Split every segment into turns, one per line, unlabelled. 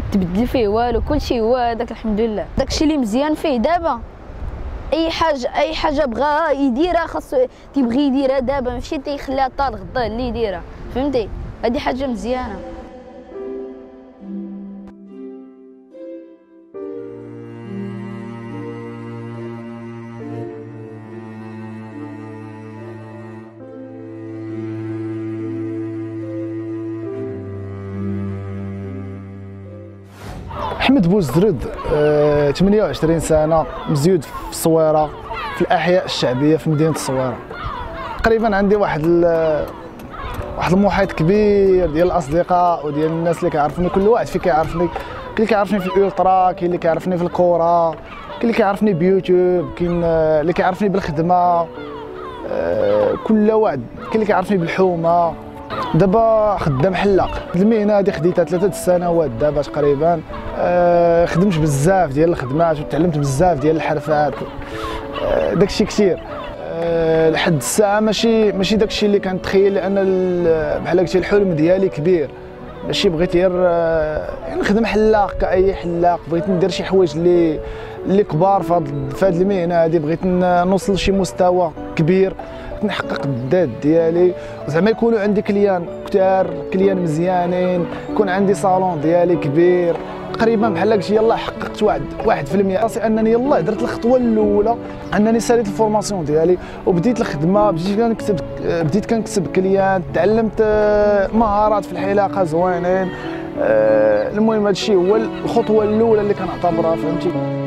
تتبدل فيه والو كلشي هو هذاك الحمد لله. داكشي اللي مزيان فيه دابا. أي حاجة أي حاجة بغا يديرها خاصو تيبغي يديرها دابا ماشي تيخليها حتى الغدا اللي يديرها. فهمتي؟ هذه حاجة
مزيانة. بوزرد آه 28 سنة مزيود في الصويرة في الأحياء الشعبية في مدينة الصويرة. تقريبا عندي واحد واحد المحيط كبير ديال الأصدقاء وديال الناس اللي كيعرفوني كل واحد فيه كيعرفني؟ كاين اللي كيعرفني في الألترا كاين اللي كيعرفني في الكره كاين اللي كيعرفني بيوتيوب كاين اللي كيعرفني بالخدمة آه، كل واحد كاين اللي كيعرفني بالحومة. دابا خدام حلاق. المهنه هذه خديتها ثلاثة سنوات دابا تقريبا أه خدمت بزاف ديال الخدمات وتعلمت بزاف ديال الحرفات. أه داكشي كثير. أه لحد الساعة ماشي ماشي داكشي اللي كنتخيل لأن بحال هكا الحلم ديالي كبير. ماشي بغيت غير أه يعني نخدم حلاق كأي حلاق. بغيت ندير شي حوايج اللي اللي كبار في هذه المهنة هذه بغيت نوصل لشي مستوى كبير. نحقق الذات ديالي. زعما يكونوا عندي clients كثار clients مزيانين يكون عندي صالون ديالي كبير. تقريبا بحال هكا يلاه حققت واحد واحد في المية. راسي أنني يلاه درت الخطوة الأولى أنني ساليت ال formation ديالي وبديت الخدمة بديت كنكتب بديت كنكتب clients تعلمت آه، مهارات في الحلاقة زوينين. آه، المهم هذا الشيء هو الخطوة الأولى اللي كنعتبرها فهمتي؟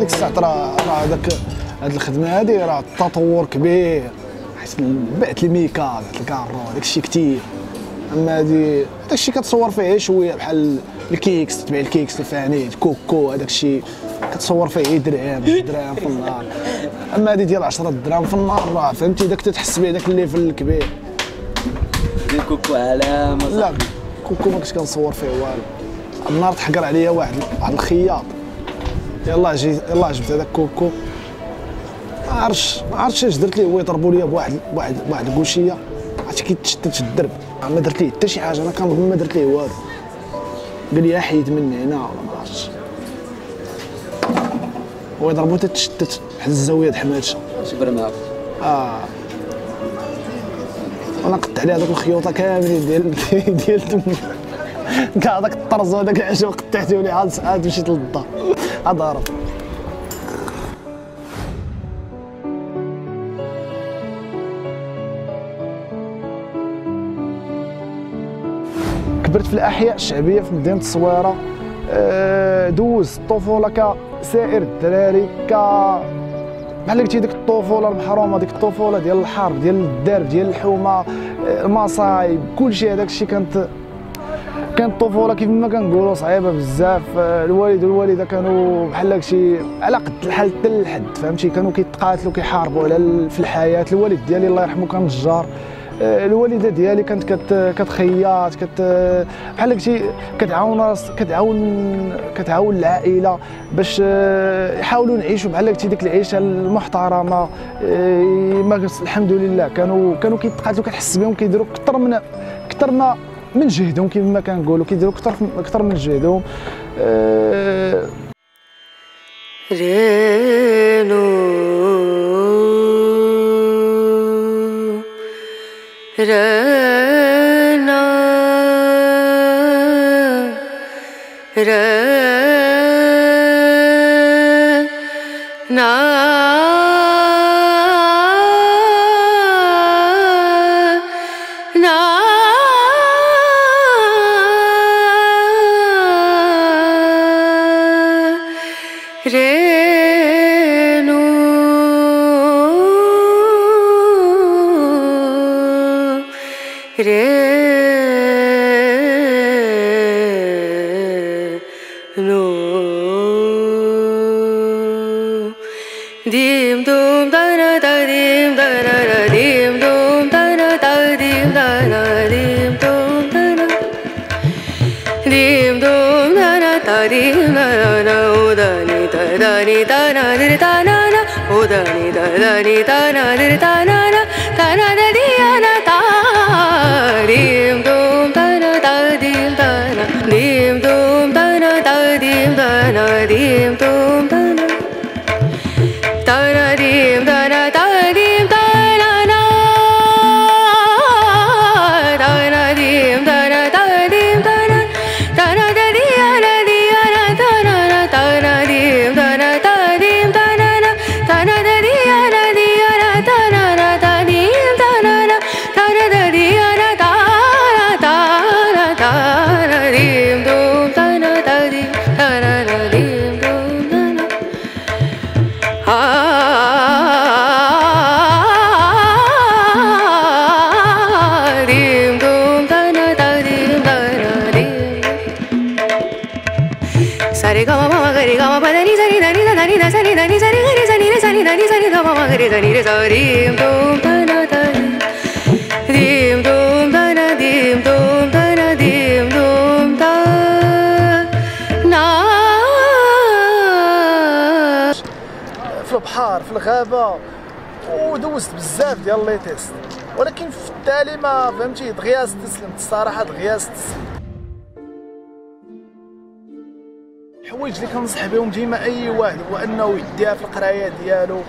ديك الساعة راه راه هذاك هاد الخدمة هادي راه تطور كبير حيت بعت الميكا بعت الكارو داك الشيء كثير أما هادي داك الشيء كتصور فيه شوية بحال الكيكس تبيع الكيكس الفانيت كوكو هذاك الشيء كتصور فيه درهم درهم في النهار. أما هادي ديال 10 دراهم في النهار راه فهمتي؟ داك تحس به داك الليفل الكبير
كوكو علامه
لا كوكو ما كنتش كنصور فيه والو. النهار تحقر عليا واحد واحد الخياط. يلاه جي يلاه جبت هذاك كوكو. ما عرفتش ما عرفتش اش درت ليه؟ هو يضربوا لي بواحد بواحد بواحد الكوشيه عرفتي كيتشتت في الدرب. ما درت ليه حتى شي حاجة أنا كنظن ما درت ليه والو. قال لي حيد مني هنا ولا ما عرفتش. هو يضربو تتشتت واحد الزاوية د حماتشه
صبر معاك
آه. أنا قطع عليه هذوك الخيوطة كاملين ديال ديال تما كاع داك الطرز وهذاك العشاء قطعته لي عاد عاد مشيت للدار. عاد هرب كبرت في الأحياء الشعبيه في مدينة الصويره آه، دوز الطفوله كسائر الدراري ك بحال قلتي ديك الطفولة المحرومة ديك الطفولة ديال الحرب ديال الدرب ديال الحومة آه، المصايب كلشي هذاك الشيء كانت كانت الطفوله كيف ما كنقولوا صعيبة بزاف. آه، الوالد والوالدة كانوا بحال هكشي على قد الحال حتى للحد فهمتي؟ كانوا كيتقاتلوا كيحاربوا على في الحياة. الوالد ديالي الله يرحمه كان نجار. آه، الوالدة ديالي كانت كت كتخيط كت بحال هكشي كتعاون راس كتعاون كتعاون العائلة باش آه، يحاولوا نعيشوا بحال هكشي ديك العيشة المحترمة. ما الحمد لله كانوا كانوا كيتقاتلوا كتحس بهم كيديروا أكثر من أكثر ما من جهدهم كما ما كنقولوا كيديروا أكثر أكثر من جهدهم. أه رينو. Re no. dim dum da ra da dim da ra ra dim dum da ra da dim da ra dim dum da ra dim dum da ra da dim da ra ra
o da ni da da ni da na di da na na o da ni da da ni da na di da na
خابه ودوزت بزاف ديال les tests. ولكن في التالي ما فهمتي دغيا استسلمت الصراحة دغيا استسلمت الحوايج اللي كنصح بهم ديما أي واحد هو أنه يديها في القراية ديالو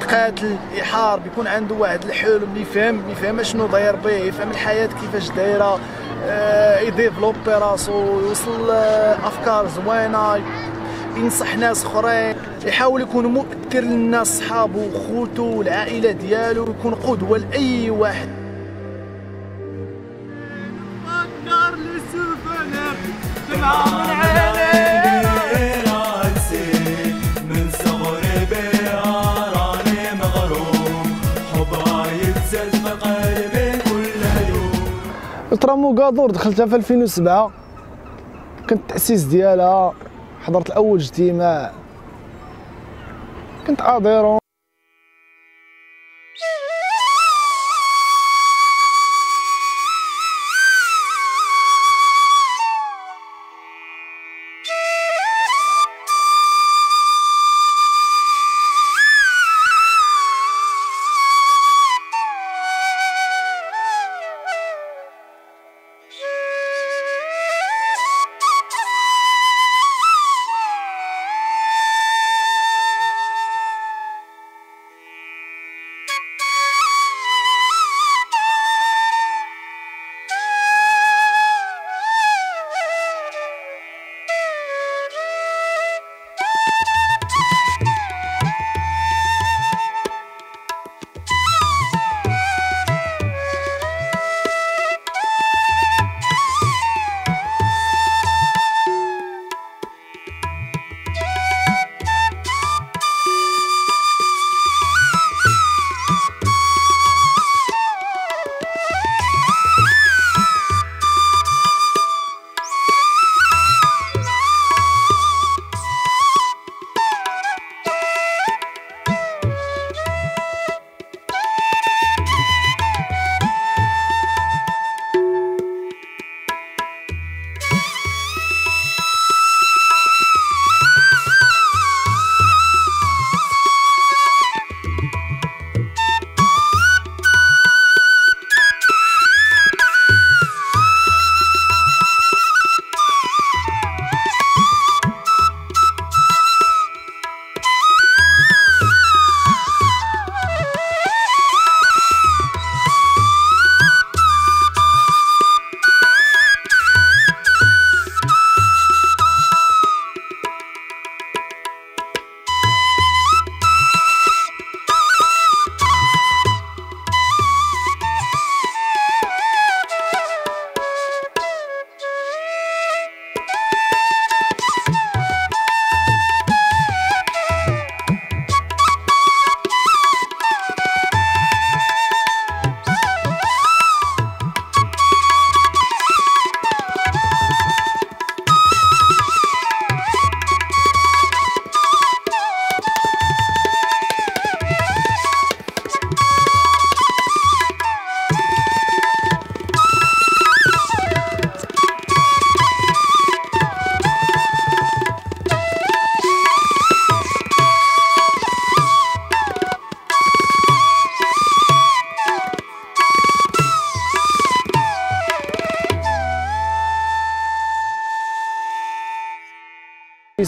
يتقاتل يحارب يكون عنده واحد الحلم يفهم يفهم شنو داير به يفهم الحياة كيفاش دايرة آه، يديفلوبي راسو يوصل آه، أفكار زوينة ينصح ناس أخرين يحاول يكون مؤثر للناس صحابه وخوته والعائلة ديالو ويكون قدوة لأي واحد.
ترامو كادور
الترامو دخلتها في 2007 كان التاسيس ديالها. حضرت الأول اجتماع. كنت حاضر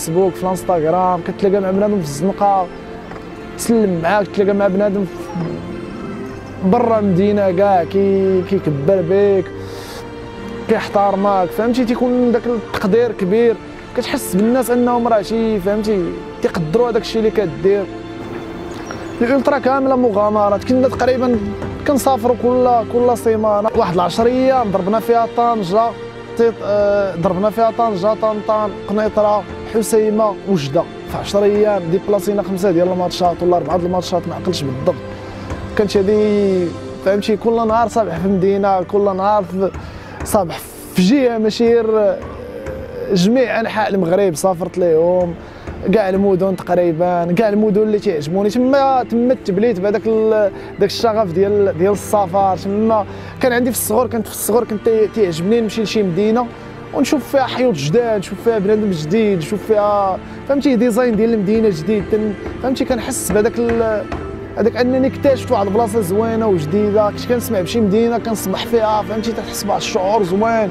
فيسبوك في الانستغرام كتلاقى مع بنادم في الزنقة. تسلم معاك تلاقى مع بنادم برا المدينة كاع كي كيكبر بك كيحترمك فهمتي؟ تيكون داك التقدير كبير. كتحس بالناس أنهم راه شي فهمتي؟ تيقدروا هذاك الشيء اللي كدير. الألترا كاملة مغامرات كنا تقريبا كنسافروا كل كل سيمانة. واحد العشر أيام ضربنا فيها طنجه آه، ضربنا فيها طنجه طنطان قنيطرة. حسيمة وجدة. في 10 أيام ديبلاسينا خمسة ديال الماتشات ولا أربعة ديال الماتشات ما عقلش بالضبط. كانت هذه فهمتي كل نهار صابح في مدينة كل نهار صابح في جهة ماشي آه، جميع أنحاء المغرب سافرت ليهم. كاع المدن تقريبا كاع المدن اللي تيعجبوني. تما تما تبليت بهذاك داك الشغف ديال ديال السفر. تما كان عندي في الصغر كنت في الصغر كنت تي- تيعجبني نمشي لشي مدينة. ونشوف فيها حيوط جداد نشوف فيها بنادم جديد نشوف فيها فهمتي؟ design ديال المدينة جديد فهمتي؟ كنحس بهذاك هذاك أنني اكتشفت واحد البلاصة زوينة وجديدة كنت كنسمع بشي مدينة كنصبح فيها فهمتي؟ تحس بواحد الشعور زوين.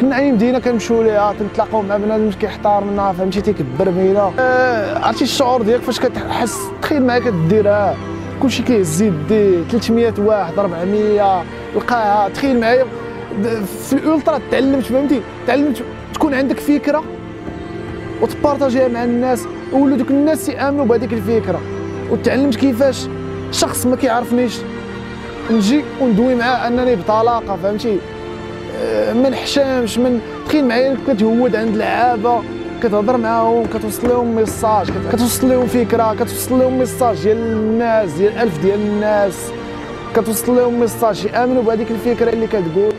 كنا أي مدينة كنمشيو ليها تنتلاقاو مع بنادم كيحتارمنا فهمتي؟ تيكبر بينا. آه عرفتي الشعور ديالك فاش كتحس؟ تخيل معايا كديرها. كلشي كيهز يدي 300 واحد 400 القاعه تخيل معايا في الالترا تعلمت فهمتي؟ تعلمت تكون عندك فكرة وتبارطاجيها مع الناس وولوا دوك الناس يآمنوا بهذيك الفكرة. وتعلمت كيفاش شخص ما كيعرفنيش نجي وندوي معاه أنني بطلاقة فهمتي؟ ما نحشمش من تخيل معايا كتهود عند لعابة كتهضر معاهم كتوصل لهم message كت- كتوصل لهم فكرة كتوصل لهم message ديال الناس ديال ألف ديال الناس كتوصل لهم message يآمنوا بهذيك الفكرة اللي كتقول.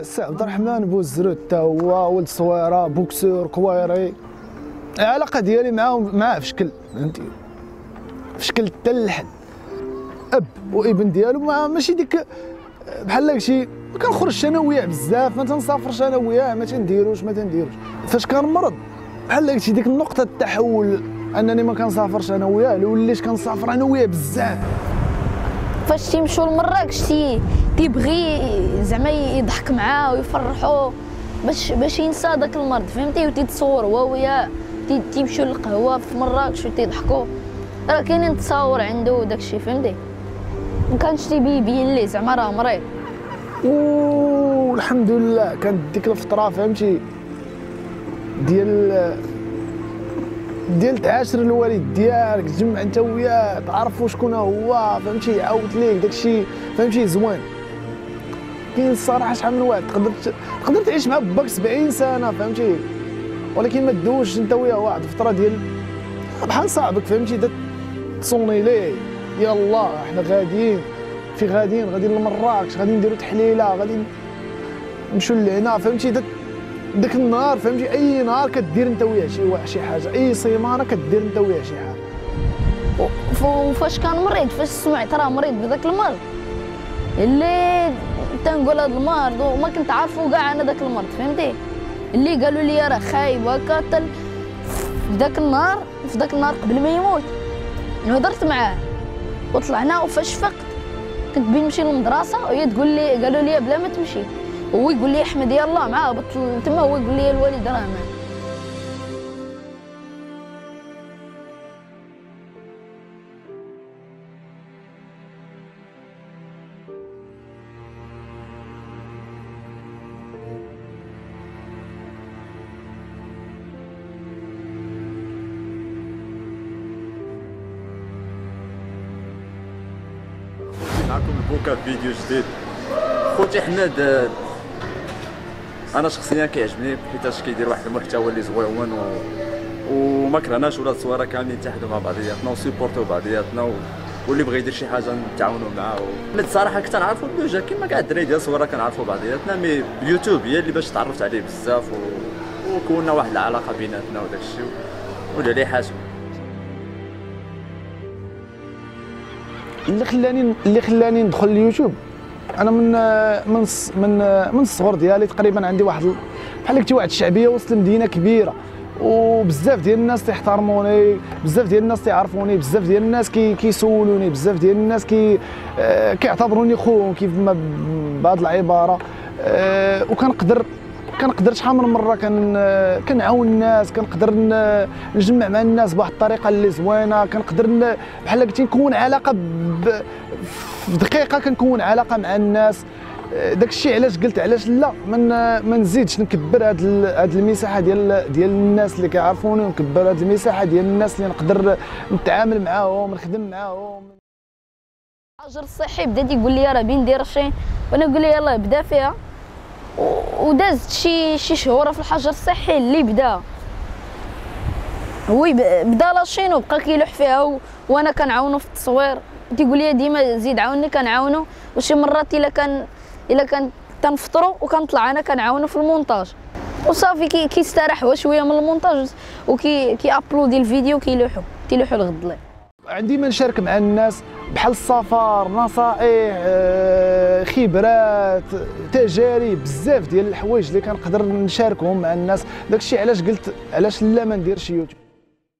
الوالد آه، سي عبد الرحمن بوزرد تا هو ولد صويرة boxeur كويري. العلاقة ديالي معاه معاه في شكل فهمتي؟ في شكل حتى لحد أب وابن ديالو ما ماشي ديك بحال داكشي ما كنخرجش أنا وياه بزاف ما تنسافرش أنا وياه ما تنديروش ما تنديروش. فاش كنمرض بحال داكشي ديك النقطة التحول أنني ما كنسافرش أنا وياه اللي وليت كنسافر أنا وياه بزاف.
فاش تيمشيو لمراكش تي. تيبغي زعما يضحك معاه ويفرحو باش باش ينسى داك المرض فهمتي؟ وتيتصور هو وياه تي- تيمشيو للقهوة في مراكش وتيضحكوا راه كاينين تصاور عنده وداكشي فهمتي؟ ما كانش تيبي يبين ليه زعما راه مريض.
والحمد لله. كانت ديك الفترة فهمتي؟ ديال ديال تعاشر الوالد ديالك تجمع انت وياه تعرفوا شكون هو فهمتي؟ يعاود ليك داكشي فهمتي؟ زوين. كاين الصراحه شحال من واحد تقدر تقدر تعيش مع باك 70 سنة فهمتي؟ ولكن ما تدوش أنت وياه واحد الفترة ديال بحال صاحبك فهمتي؟ تصوني ليه؟ يلا إحنا غاديين. في غاديين غاديين لمراكش غادي نديرو تحليلة غادي نمشيو لهنا فهمتي؟ داك داك النهار فهمتي؟ أي نهار كدير أنت وياه شي واحد شي حاجة أي سيمانة كدير أنت وياه شي
حاجة. وفاش كان مريض؟ فاش سمعت راه مريض بذاك المرض؟ اللي تنقول هذا المرض وما كنت عارفه كاع أنا ذاك المرض فهمتي؟ اللي قالوا لي راه خايب هكا في ذاك النهار في ذاك النهار قبل ما يموت. هضرت معاه. وطلعنا وفاش فقت؟ كنت بين نمشي للمدرسة وهي تقول لي قالوا لي بلا ما تمشي. هو يقول لي احمد يلا معاه بطل تما هو يقول لي الوالد راه مات
معكم البوكا في فيديو جديد خوتي حماد آه، أنا شخصيا كيعجبني حيتاش كيدير واحد المحتوى اللي زويون و... وما كرهناش ولاد الصويره كاملين نتحدوا مع بعضياتنا وسيبورتو بعضياتنا و... واللي بغى يدير شي حاجة نتعاونوا معاه. حماد الصراحه كنت نعرفو بوجه كيما كاع الدراري ديال الصويره كنعرفوا بعضياتنا مي اليوتيوب هي اللي باش تعرفت عليه بزاف و... وكونا واحد العلاقة بيناتنا وداك الشيء ولا لي
اللي خلاني اللي خلاني ندخل اليوتيوب. أنا من من من من الصغر ديالي تقريبا عندي واحد ال- بحال قلتي واحد الشعبية وسط المدينة كبيرة. وبزاف ديال الناس تيحترموني بزاف ديال الناس تيعرفوني بزاف ديال الناس كي بزاف ديال الناس كي آه، كيعتبروني خوهم كيف ما بهذه العبارة. آه، وكنقدر كنقدر شحال من مرة كن كنعاون الناس كنقدر نجمع مع الناس بواحد الطريقة اللي زوينة كنقدر بحال قلتي نكون علاقة ب... في دقيقة كنكون علاقة مع الناس. داك الشيء علاش قلت علاش لا من ما نزيدش نكبر هاد هاد المساحة ديال ديال الناس اللي كيعرفوني ونكبر هاد المساحة ديال الناس اللي نقدر نتعامل معاهم نخدم معاهم.
الحجر الصحي بدا تيقول لي راه بين ندير شي وأنا نقول له يلاه بدا فيها. ودازت شي شي شهور في الحجر الصحي اللي بدا. هو بدا la chaîne وبقى كيلوح فيها و... وأنا كنعاونو في التصوير. تيقول لي ديما زيد عاوني كنعاونو. وشي مرات إلا كان إلا كان تنفطروا وكنطلع أنا كنعاونو في المونتاج. وصافي كي هو شوية من المونتاج وكي كي ابلودي الفيديو كيلوحوا تيلوحوا الغد ليه
عندي ما نشارك مع الناس بحال السفر نصائح آه، خبرات تجارب بزاف ديال الحوايج اللي كنقدر نشاركهم مع الناس. داكشي علاش قلت علاش لا ما نديرش يوتيوب